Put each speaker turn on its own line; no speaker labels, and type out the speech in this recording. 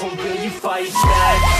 for girl, you fight back